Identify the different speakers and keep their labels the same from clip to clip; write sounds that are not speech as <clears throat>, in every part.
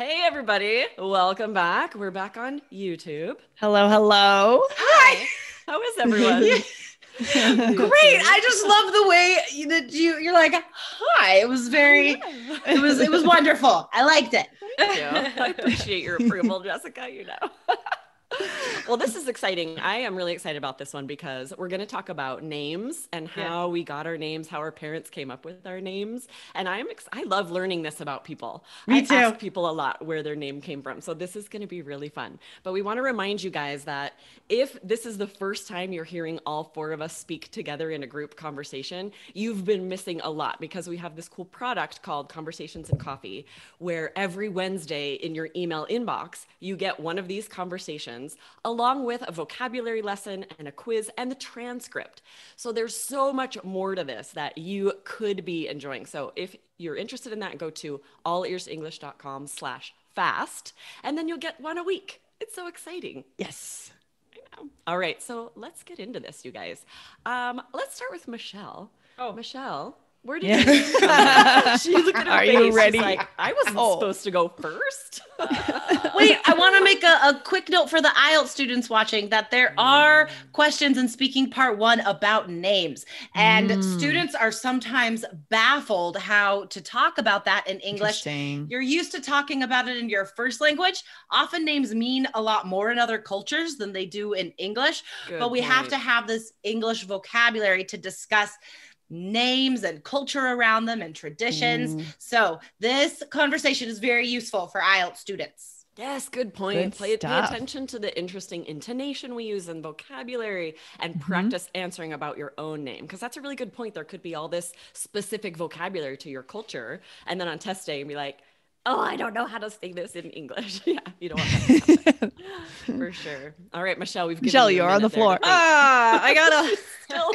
Speaker 1: Hey, everybody. Welcome back. We're back on YouTube.
Speaker 2: Hello, hello.
Speaker 1: Hi. How is everyone? <laughs>
Speaker 3: Great. I just love the way you- that you you're like, hi. It was very it was it was wonderful. I liked it.
Speaker 1: Thank you. I appreciate your approval, <laughs> Jessica. You know. <laughs> <laughs> well, this is exciting. I am really excited about this one because we're going to talk about names and how we got our names, how our parents came up with our names, and I'm ex- I love learning this about people.
Speaker 2: Me
Speaker 1: I
Speaker 2: too.
Speaker 1: ask people a lot where their name came from, so this is going to be really fun. But we want to remind you guys that if this is the first time you're hearing all four of us speak together in a group conversation, you've been missing a lot because we have this cool product called Conversations and Coffee, where every Wednesday in your email inbox, you get one of these conversations along with a vocabulary lesson and a quiz and the transcript. So there's so much more to this that you could be enjoying. So if you're interested in that, go to allearsenglish.com slash fast, and then you'll get one a week. It's so exciting.
Speaker 2: Yes.
Speaker 1: All right, so let's get into this, you guys. Um, let's start with Michelle.
Speaker 3: Oh.
Speaker 1: Michelle, where did
Speaker 2: Yeah.
Speaker 1: you come from? She looked at her
Speaker 2: Are
Speaker 1: face.
Speaker 2: you
Speaker 1: she's
Speaker 2: ready?
Speaker 1: like, I wasn't
Speaker 2: Oh.
Speaker 1: supposed to go first. <laughs>
Speaker 3: Wait, I want to make a, a quick note for the IELTS students watching that there are questions in speaking part one about names. And
Speaker 2: Mm.
Speaker 3: students are sometimes baffled how to talk about that in English. You're used to talking about it in your first language. Often names mean a lot more in other cultures than they do in English.
Speaker 1: Good
Speaker 3: but we have to have this English vocabulary to discuss names and culture around them and traditions.
Speaker 2: Mm.
Speaker 3: So this conversation is very useful for IELTS students.
Speaker 1: Yes, good point.
Speaker 2: Good
Speaker 1: Pay, pay attention to the interesting intonation we use and vocabulary and
Speaker 2: Mhm.
Speaker 1: practice answering about your own name. Because that's a really good point. There could be all this specific vocabulary to your culture. And then on test day, and be like, oh, I don't know how to say this in English. <laughs> yeah, you don't want that to. <laughs> For sure. All right, Michelle, we've given
Speaker 2: Michelle,
Speaker 1: you
Speaker 2: you're on the
Speaker 1: minute there to
Speaker 2: floor.
Speaker 4: Ah, I gotta. <laughs>
Speaker 1: Still-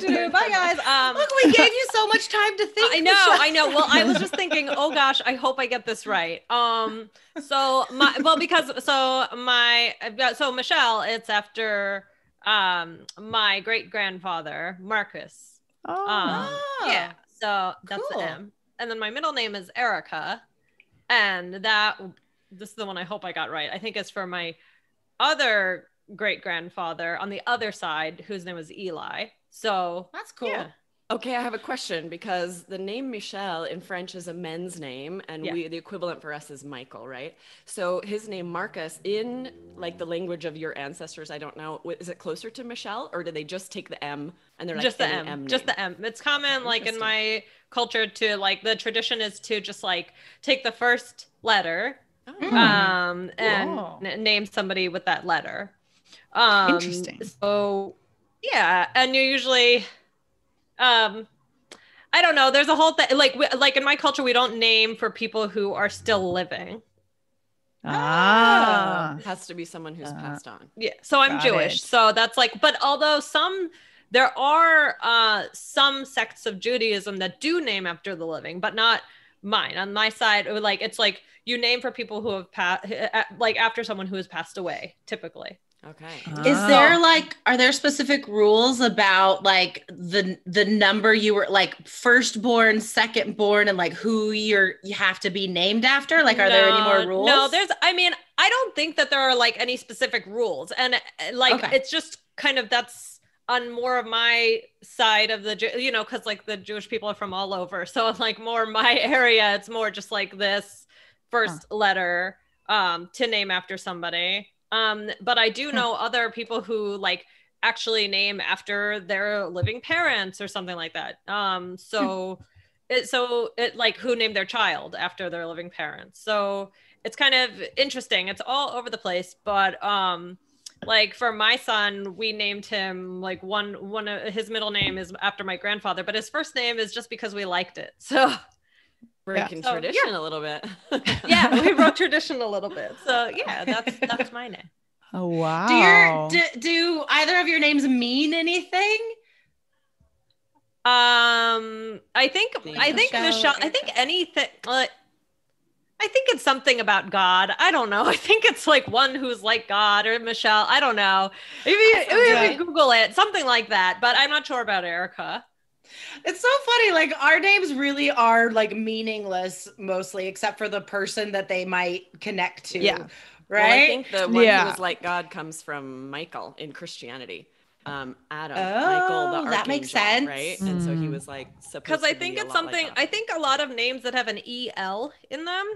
Speaker 4: do. Bye, guys. Um,
Speaker 3: Look, we gave you so much time to think.
Speaker 4: I know,
Speaker 3: Michelle.
Speaker 4: I know. Well, I was just thinking, oh gosh, I hope I get this right. Um, so my well, because so my so Michelle, it's after um my great grandfather Marcus. Um,
Speaker 2: Oh.
Speaker 4: yeah. So that's
Speaker 3: cool.
Speaker 4: the M, and then my middle name is Erica, and that this is the one I hope I got right. I think it's for my other great grandfather on the other side, whose name was Eli. So
Speaker 3: That's cool.
Speaker 4: yeah.
Speaker 1: Okay, I have a question because the name Michel in French is a men's name, and
Speaker 4: Yeah.
Speaker 1: we the equivalent for us is Michael, right? So his name Marcus in like the language of your ancestors, I don't know, is it closer to Michelle or do they just take the M and they're like
Speaker 4: just the M,
Speaker 1: M
Speaker 4: just the M. It's common, like in my culture, to like the tradition is to just like take the first letter,
Speaker 1: Oh.
Speaker 4: um, and
Speaker 2: Wow.
Speaker 4: n- name somebody with that letter. Um,
Speaker 2: Interesting.
Speaker 4: So yeah, and you usually, um, I don't know. There's a whole thing like we, like in my culture, we don't name for people who are still living.
Speaker 2: Ah.
Speaker 1: has to be someone who's
Speaker 2: Uh,
Speaker 1: passed on.
Speaker 4: Yeah. So I'm
Speaker 2: Got
Speaker 4: Jewish.
Speaker 2: it.
Speaker 4: So that's like, but although some, there are uh, some sects of Judaism that do name after the living, but not mine. On my side, it would like, it's like you name for people who have passed, like after someone who has passed away, typically.
Speaker 1: Okay.
Speaker 3: Is
Speaker 2: Ah.
Speaker 3: there like are there specific rules about like the the number you were like firstborn, secondborn, and like who you're you have to be named after? Like, are there any more rules?
Speaker 4: No, there's, I mean, I don't think that there are like any specific rules. And uh, like,
Speaker 3: Okay.
Speaker 4: it's just kind of that's on more of my side of the, you know, because like the Jewish people are from all over. So it's <laughs> like more my <laughs> area. It's more just like this first letter um, to name after somebody. Um, but I do
Speaker 2: Hmm.
Speaker 4: know other people who like actually name after their living parents or something like that. Um, so it, so it like who named their child after their living parents. So it's kind of interesting. It's all over the place, but um like for my son, we named him like one one of his middle name is after my grandfather, but his first name is just because we liked it. <laughs> So
Speaker 1: Breaking
Speaker 4: So,
Speaker 1: tradition a little bit. <laughs>
Speaker 4: yeah, we <laughs> broke tradition a little bit. So yeah, that's that's my name.
Speaker 2: Oh wow.
Speaker 3: do your do, do either of your names mean anything?
Speaker 4: Um, I think
Speaker 1: Think
Speaker 4: I think
Speaker 3: Michelle,
Speaker 4: Michelle. I think anything. Uh, I think it's something about God. I don't know. <laughs> I think it's like one who's like God or Michelle. I don't know. If you, if you. Google it, something like that. But I'm not sure about Erica.
Speaker 3: It's so funny. Like our names really are like meaningless mostly, except for the person that they might connect to.
Speaker 2: Yeah.
Speaker 3: Right.
Speaker 1: Well, I think the one
Speaker 2: Yeah.
Speaker 1: who was like God comes from Michael in Christianity. Um, Adam,
Speaker 3: Oh,
Speaker 1: Michael, the
Speaker 3: that makes sense.
Speaker 1: right? And so he
Speaker 2: Mm.
Speaker 1: was like
Speaker 4: because I think
Speaker 1: be
Speaker 4: it's
Speaker 1: lot like
Speaker 4: something. I think a lot of names that have an el in them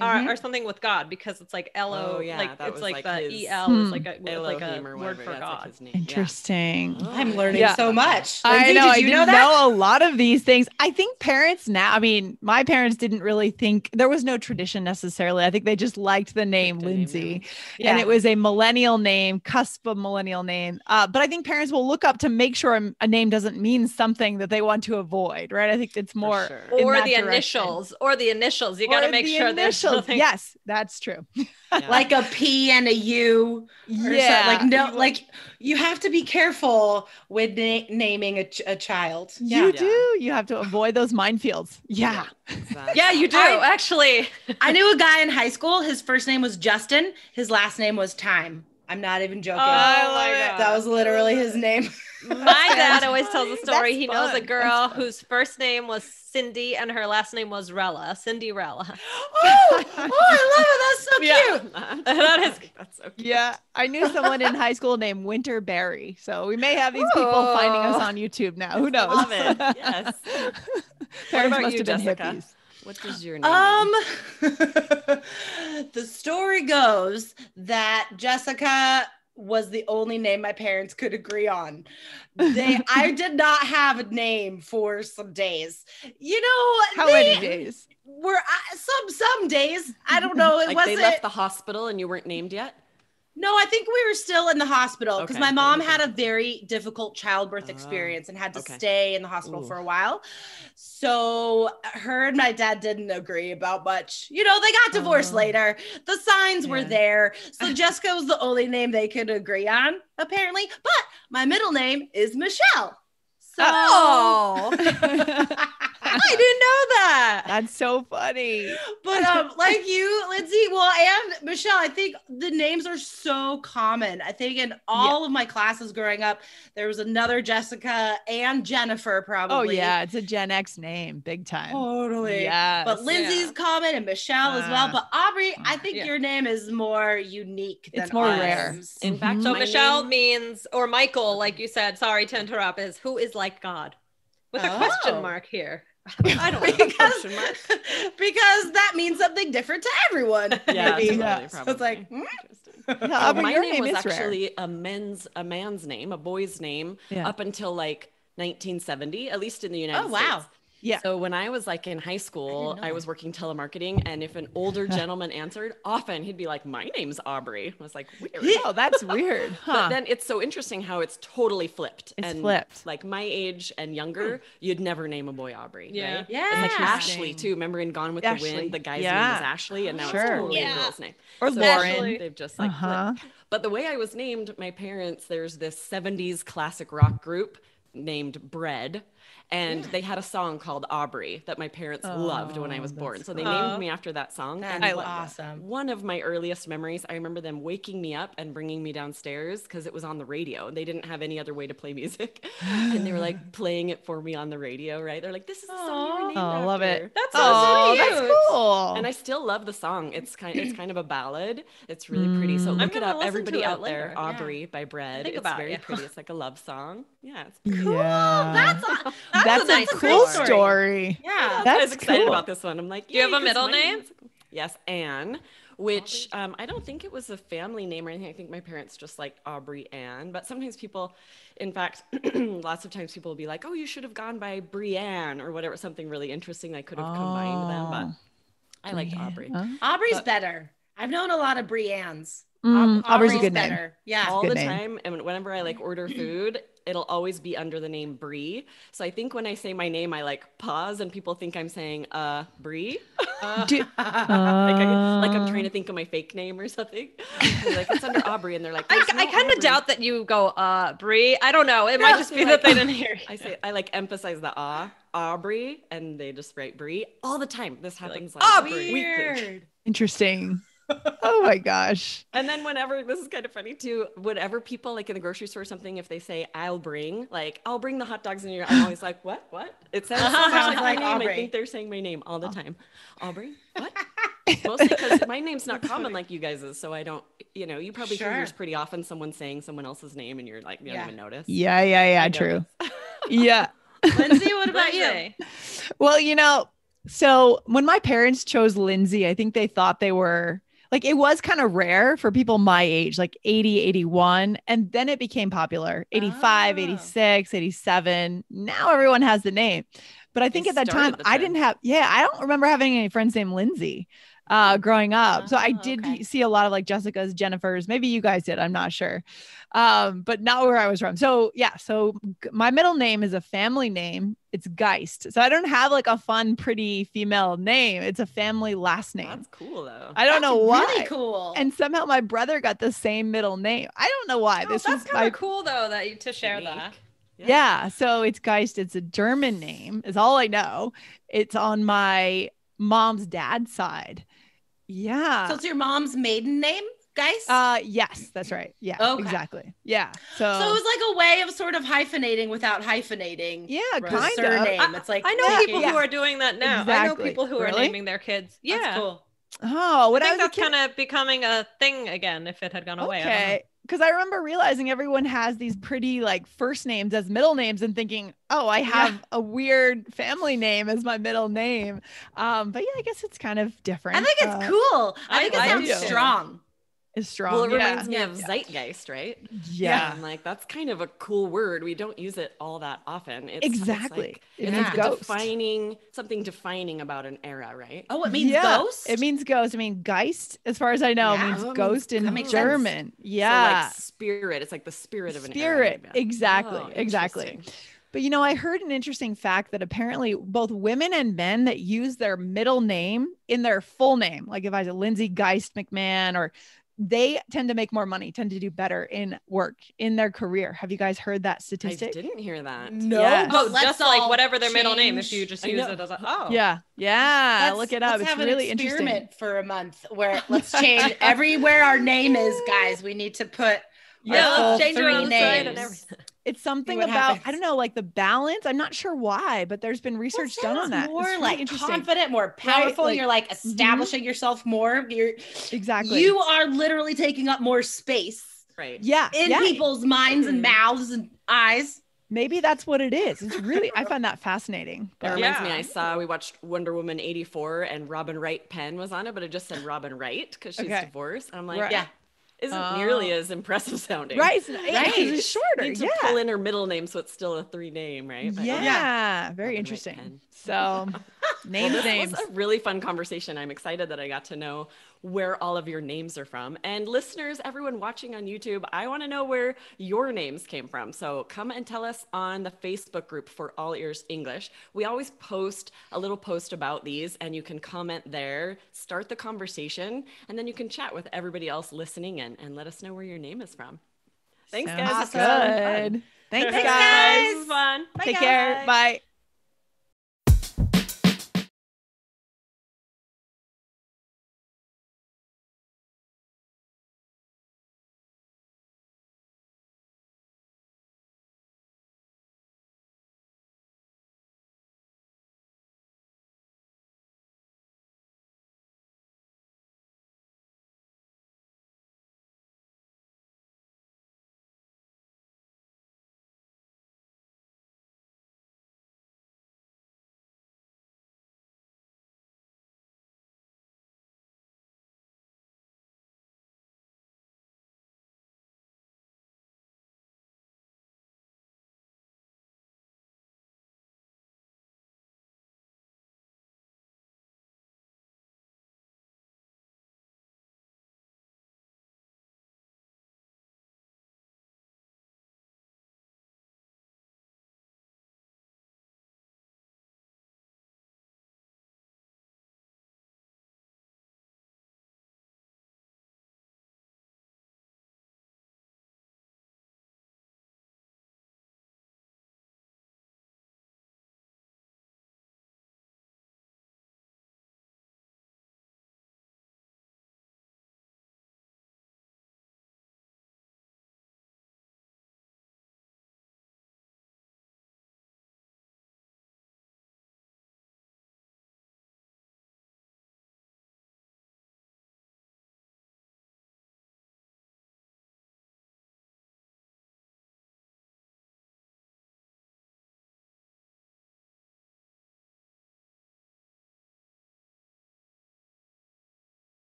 Speaker 4: are,
Speaker 3: Mhm.
Speaker 4: are something with God because it's like elo,
Speaker 1: Oh, yeah,
Speaker 4: like
Speaker 1: that
Speaker 4: it's
Speaker 1: was
Speaker 4: like,
Speaker 1: like
Speaker 4: the
Speaker 1: his-
Speaker 4: el is
Speaker 2: Hmm.
Speaker 4: like a like a word for
Speaker 1: that's like
Speaker 4: God.
Speaker 1: his name. Yeah.
Speaker 2: Interesting.
Speaker 1: Oh.
Speaker 3: I'm learning
Speaker 2: Yeah.
Speaker 3: so much.
Speaker 2: I
Speaker 3: Lindsay,
Speaker 2: know.
Speaker 3: Did
Speaker 2: I
Speaker 3: you
Speaker 2: didn't
Speaker 3: know that?
Speaker 2: know a lot of these things. I think parents now. I mean, my parents didn't really think there was no tradition necessarily. I think they just liked the name
Speaker 1: the name,
Speaker 2: Lindsay,
Speaker 3: Yeah.
Speaker 2: and it was a millennial name, cusp of millennial name. Uh, but I think parents will look up to make sure a, a name doesn't mean something that they want to avoid. Right? I think it's more
Speaker 1: sure.
Speaker 4: Or the
Speaker 2: direction.
Speaker 4: initials, or the initials. You got to
Speaker 2: Or
Speaker 4: make
Speaker 2: the
Speaker 4: sure there's
Speaker 2: initials. <laughs>
Speaker 4: nothing.
Speaker 2: Yes, that's true. <laughs>
Speaker 1: Yeah.
Speaker 3: like a P and a U.
Speaker 2: Yeah,
Speaker 3: yeah. Like no,
Speaker 2: you-
Speaker 3: like you have to be careful with na- naming a, ch- a child.
Speaker 2: You
Speaker 1: Yeah.
Speaker 2: do. You have to avoid those minefields. Yeah.
Speaker 1: exactly.
Speaker 3: Yeah, you do.
Speaker 4: Oh, actually, <laughs>
Speaker 3: I knew a guy in high school. His first name was Justin. His last name was Time. I'm not even joking.
Speaker 4: Oh, oh my
Speaker 2: it.
Speaker 4: God.
Speaker 3: that was literally his name.
Speaker 4: my dad <laughs> always tells a
Speaker 2: That's
Speaker 4: story. He knows a girl whose first name was Cindy and her last name was Rella. Cinderella. <gasps>
Speaker 3: oh, oh, I love it. That's so
Speaker 4: Yeah.
Speaker 3: cute. <laughs>
Speaker 4: That is- <laughs>
Speaker 1: that's so cute.
Speaker 2: Yeah, I knew someone in high school named Winter Berry. So we may have these people finding us
Speaker 4: Oh.
Speaker 2: on YouTube now. Who knows?
Speaker 1: Love it. Yes.
Speaker 2: Parents must
Speaker 1: you,
Speaker 2: have been
Speaker 1: Jessica?
Speaker 2: hippies.
Speaker 1: What does your name?
Speaker 3: Um, <laughs> the story goes that Jessica was the only name my parents could agree on. They, <laughs> I did not have a name for some days. You know,
Speaker 2: How many days?
Speaker 3: were uh, some some days. I don't know. <laughs> It
Speaker 1: like
Speaker 3: wasn't.
Speaker 1: they left the hospital and you weren't named yet?
Speaker 3: No, I think we were still in the hospital because
Speaker 1: Okay,
Speaker 3: my mom had a very difficult childbirth
Speaker 1: Oh,
Speaker 3: experience and had to
Speaker 1: okay.
Speaker 3: stay in the hospital
Speaker 1: Ooh.
Speaker 3: for a while. So her and my dad didn't agree about much. You know, they got divorced
Speaker 2: Oh.
Speaker 3: later. The signs were there. So <laughs> Jessica was the only name they could agree on, apparently. But my middle name is Michelle. So
Speaker 4: Oh, <laughs> <laughs> <laughs> I didn't know that.
Speaker 2: That's so funny.
Speaker 3: but um, like you, Lindsay, well, and Michelle, I think the names are so common. I think in all of my classes growing up, there was another Jessica and Jennifer, probably.
Speaker 2: Oh yeah, it's a Gen X name, big time.
Speaker 3: totally.
Speaker 2: Yes.
Speaker 3: But Lindsay's
Speaker 4: Yeah.
Speaker 3: common and Michelle as well.
Speaker 2: Ah.
Speaker 3: But Aubrey, I think
Speaker 4: Yeah.
Speaker 3: your name is more unique.
Speaker 2: It's more
Speaker 3: ours.
Speaker 2: rare.
Speaker 1: In fact,
Speaker 2: Mhm.
Speaker 4: So
Speaker 1: my
Speaker 4: Michelle
Speaker 1: name-
Speaker 4: means, or Michael, like you said. Sorry to interrupt. Is who is like God, with a
Speaker 3: Oh.
Speaker 4: question mark here. <laughs> I don't know.
Speaker 3: because, <laughs> because that means something different to everyone. <laughs>
Speaker 1: Yeah,
Speaker 3: maybe.
Speaker 1: totally,
Speaker 2: Yeah.
Speaker 3: So it's like,
Speaker 1: probably.
Speaker 3: hmm?
Speaker 2: Yeah,
Speaker 1: So
Speaker 2: Aubrey,
Speaker 1: my
Speaker 2: your
Speaker 1: name
Speaker 2: name
Speaker 1: was
Speaker 2: is rare.
Speaker 1: actually a men's a man's name, a boy's name,
Speaker 2: Yeah.
Speaker 1: up until like 1970, at least in the United States.
Speaker 3: Oh, wow.
Speaker 1: States.
Speaker 2: Yeah.
Speaker 1: So when I was like in high school,
Speaker 3: know
Speaker 1: I, was working telemarketing, and if an older <laughs> gentleman answered, often he'd be like, "My name's Aubrey." I was like, "Weird."
Speaker 2: Oh, that's weird. <laughs> Huh.
Speaker 1: But then it's so interesting how it's totally flipped.
Speaker 2: It's
Speaker 1: and
Speaker 2: flipped.
Speaker 1: Like my age and younger, you'd never name a boy Aubrey.
Speaker 4: Yeah.
Speaker 1: Right?
Speaker 3: Yeah.
Speaker 1: And like Ashley too. Remember in Gone with
Speaker 2: Ashley.
Speaker 1: the Wind, the guy's name
Speaker 2: Yeah.
Speaker 1: was Ashley, and now
Speaker 2: Sure.
Speaker 1: it's totally
Speaker 4: Yeah.
Speaker 1: a girl's name.
Speaker 2: or
Speaker 1: So
Speaker 2: Lauren.
Speaker 1: They've just like
Speaker 2: Uh-huh.
Speaker 1: flipped. But the way I was named, my parents, there's this 70s classic rock group named Bread. And they had a song called Aubrey that my parents loved when I
Speaker 2: Oh,
Speaker 1: was born. So they
Speaker 4: cool.
Speaker 1: named me after that song.
Speaker 3: That's
Speaker 1: and
Speaker 2: I
Speaker 1: what-
Speaker 2: love
Speaker 3: awesome.
Speaker 1: one of my earliest memories, I remember them waking me up and bringing me downstairs because it was on the radio. They didn't have any other way to play music. <laughs> and they were like playing it for me on the radio, right? They're like, this is the song you were named
Speaker 2: Oh, I love it.
Speaker 4: That's so
Speaker 2: Oh,
Speaker 4: cute.
Speaker 2: that's cool.
Speaker 1: And I still love the song. It's kind it's kind of a ballad. It's really pretty. So
Speaker 2: Mm.
Speaker 1: look it
Speaker 4: gonna
Speaker 1: up. Everybody
Speaker 4: it
Speaker 1: out there,
Speaker 4: later.
Speaker 3: Yeah.
Speaker 1: Aubrey by Bread.
Speaker 4: Think
Speaker 1: it's
Speaker 4: about
Speaker 1: very
Speaker 4: you.
Speaker 1: pretty. It's like a love song. Yeah, it's
Speaker 2: yeah.
Speaker 3: That's a,
Speaker 4: That's,
Speaker 2: That's
Speaker 4: a
Speaker 2: a cool
Speaker 4: story.
Speaker 2: story.
Speaker 3: yeah.
Speaker 1: I was
Speaker 2: That's
Speaker 1: excited
Speaker 2: cool.
Speaker 1: about this one. I'm like,
Speaker 4: Do you have a middle
Speaker 1: my
Speaker 4: name?
Speaker 1: Yes, Anne, which um, I don't think it was a family name or anything. I think my parents just like Aubrey Anne. But sometimes people, in fact, <clears throat> lots of times people will be like, "Oh, you should have gone by Brienne or whatever, something really interesting. I could have combined them." But I liked
Speaker 2: Brienne.
Speaker 1: Aubrey.
Speaker 2: Huh?
Speaker 3: Aubrey's
Speaker 1: But-
Speaker 3: better. I've known a lot of Briannes.
Speaker 2: Mm, Aubrey's a good name.
Speaker 3: better. Yeah.
Speaker 1: all
Speaker 2: good
Speaker 1: the
Speaker 2: name.
Speaker 1: time and whenever i like order <clears throat> food it'll always be under the name brie so i think when i say my name i like pause and people think i'm saying uh brie
Speaker 2: Do- <laughs>
Speaker 1: like, I, like i'm
Speaker 2: Uh.
Speaker 1: trying to think of my fake name or something like it's under aubrey and they're like
Speaker 4: I,
Speaker 1: "There's
Speaker 4: I kind of doubt that you go, uh, Brie. I don't know. It might just be
Speaker 1: they're
Speaker 4: that they <laughs> didn't hear you.
Speaker 1: i say i like emphasize the ah aubrey and they just write brie all the time this happens like,
Speaker 4: Aubrey.
Speaker 1: weekly
Speaker 3: Weird.
Speaker 2: Interesting. Oh my gosh. <laughs>
Speaker 1: And then whenever this is kind of funny too, whenever people like in the grocery store or something, if they say I'll bring, like I'll bring the hot dogs in your, I'm always like, what, what? It sounds, so much like, <laughs>
Speaker 3: like
Speaker 1: my name. I think they're saying my name all the oh. time. Aubrey, what? <laughs> Mostly because my name's not common like you guys' so I don't, you know, you probably hear
Speaker 3: Sure.
Speaker 1: yours pretty often. Someone saying someone else's name, and you're like, you
Speaker 3: Yeah.
Speaker 1: don't even notice.
Speaker 2: Yeah, yeah, yeah,
Speaker 1: I
Speaker 2: true.
Speaker 1: notice.
Speaker 2: Yeah.
Speaker 3: Lindsay, what about you?
Speaker 2: Well, you know, so when my parents chose Lindsay, I think they thought they were like it was kind of rare for people my age, like 80, 81, and then it became popular. 85,
Speaker 3: Oh.
Speaker 2: 86, 87. Now everyone has the name. But I think
Speaker 1: They
Speaker 2: at that time I didn't have yeah, I don't remember having any friends named Lindsay uh growing up. so I
Speaker 3: Oh,
Speaker 2: did
Speaker 3: okay.
Speaker 2: see a lot of like Jessica's, Jennifer's, maybe you guys did, I'm not sure. Um but not where I was from. So yeah, so g- my middle name is a family name. It's Geist. So I don't have like a fun pretty female name. It's a family last name.
Speaker 1: That's cool though.
Speaker 2: I don't
Speaker 3: That's
Speaker 2: know why.
Speaker 3: Really cool.
Speaker 2: And somehow my brother got the same middle name. I don't know why.
Speaker 4: Oh,
Speaker 2: this
Speaker 4: that's
Speaker 2: was
Speaker 4: kind
Speaker 2: my
Speaker 4: of cool though that you to share that.
Speaker 1: Unique.
Speaker 2: yeah. So it's Geist. It's a German name, is all I know. It's on my mom's dad's side. Yeah.
Speaker 3: so it's your mom's maiden name, guys?
Speaker 2: uh yes, that's right. Yeah,
Speaker 3: Okay.
Speaker 2: exactly. Yeah. So,
Speaker 3: so it was like a way of sort of hyphenating without hyphenating.
Speaker 2: yeah,
Speaker 3: the
Speaker 2: kind of.
Speaker 3: surname. it's like
Speaker 4: I know
Speaker 3: taking-
Speaker 4: people
Speaker 2: Yeah.
Speaker 4: who are doing that now. I know people who are naming their kids. Yeah.
Speaker 3: That's cool.
Speaker 2: Oh, what
Speaker 4: I
Speaker 2: I,
Speaker 4: think
Speaker 2: was
Speaker 4: that's
Speaker 2: kid,
Speaker 4: kind of becoming a thing again if it had gone away. I don't know.
Speaker 2: Okay. Because I remember realizing everyone has these pretty like first names as middle names and thinking, oh, I have a weird family name as my middle name. Um, but yeah, I guess it's kind of different.
Speaker 3: I think it's
Speaker 2: Uh,
Speaker 3: cool. I,
Speaker 4: I
Speaker 3: think it sounds strong.
Speaker 2: It's strong.
Speaker 1: Well, it
Speaker 2: yeah.
Speaker 1: reminds me
Speaker 3: Yeah.
Speaker 1: of zeitgeist, right?
Speaker 2: yeah.
Speaker 1: And like that's kind of a cool word. We don't use it all that often. It's it's
Speaker 2: Exactly.
Speaker 1: like- it's
Speaker 3: means
Speaker 1: like defining something defining about an era, right?
Speaker 3: Oh, it means
Speaker 2: yeah,
Speaker 3: ghost.
Speaker 2: It means ghost. I mean, Geist, as far as I know,
Speaker 3: Yeah.
Speaker 2: means
Speaker 1: Oh, it means-
Speaker 2: ghost in
Speaker 3: that makes sense.
Speaker 2: German.
Speaker 1: So,
Speaker 2: Yeah.
Speaker 1: like spirit. It's like the spirit of an
Speaker 2: Spirit.
Speaker 1: era. maybe.
Speaker 2: Exactly.
Speaker 1: Oh,
Speaker 2: exactly. But you know, I heard an interesting fact that apparently both women and men that use their middle name in their full name, like if I said Lindsay Geist McMahon, or they tend to make more money, tend to do better in work in their career. Have you guys heard that
Speaker 1: I
Speaker 2: statistic?
Speaker 1: didn't hear that.
Speaker 3: no,
Speaker 2: Yeah.
Speaker 3: but
Speaker 4: Oh,
Speaker 3: let's
Speaker 4: just like whatever their middle name, if you just use it as a oh
Speaker 2: Yeah. Yeah.
Speaker 3: Let's-
Speaker 2: Look it up.
Speaker 3: let's
Speaker 2: It's
Speaker 3: have an
Speaker 2: really interesting.
Speaker 3: for a month where let's change <laughs> everywhere our name is, guys. We need to put
Speaker 2: Yeah,
Speaker 3: our
Speaker 4: let's change it
Speaker 3: three
Speaker 4: on the and
Speaker 3: names.
Speaker 4: Everything.
Speaker 2: It's something
Speaker 3: what
Speaker 2: about, I don't know, like the balance. I'm not sure why, but there's been research done on that.
Speaker 3: More
Speaker 2: really
Speaker 3: like confident, more powerful.
Speaker 2: like-
Speaker 3: You're like establishing yourself more. You're
Speaker 2: Exactly.
Speaker 3: you are literally taking up more space
Speaker 1: Right.
Speaker 2: yeah.
Speaker 3: in
Speaker 2: yeah.
Speaker 3: people's minds and
Speaker 1: Mhm.
Speaker 3: mouths and eyes.
Speaker 2: Maybe that's what it is. It's really, I <laughs> find that fascinating.
Speaker 1: It
Speaker 2: But
Speaker 1: reminds me, I saw we watched Wonder Woman 84 and Robin Wright Penn was on it, but it just said Robin Wright because she's
Speaker 2: Okay.
Speaker 1: divorced. I'm like,
Speaker 2: Right.
Speaker 1: yeah, isn't oh. nearly
Speaker 2: Oh.
Speaker 1: as impressive sounding.
Speaker 2: right. Yeah,
Speaker 3: Right.
Speaker 2: it's shorter.
Speaker 1: Need to
Speaker 2: Yeah.
Speaker 1: pull in her middle name so it's still a three name, right? But
Speaker 2: Yeah. Very
Speaker 1: Robin Wright
Speaker 2: interesting.
Speaker 1: Penn.
Speaker 2: So
Speaker 1: Well,
Speaker 2: name
Speaker 1: this
Speaker 2: names.
Speaker 1: was a really fun conversation. I'm excited that I got to know where all of your names are from. And listeners, everyone watching on YouTube, I want to know where your names came from. So come and tell us on the Facebook group for All Ears English. We always post a little post about these, and you can comment there, start the conversation, and then you can chat with everybody else listening and, and let us know where your name is from. Thanks,
Speaker 2: Sounds
Speaker 1: guys. This was
Speaker 2: good. Thanks,
Speaker 3: Thanks,
Speaker 2: guys.
Speaker 4: This was fun.
Speaker 3: Bye,
Speaker 2: Take
Speaker 3: guys.
Speaker 2: care. Bye.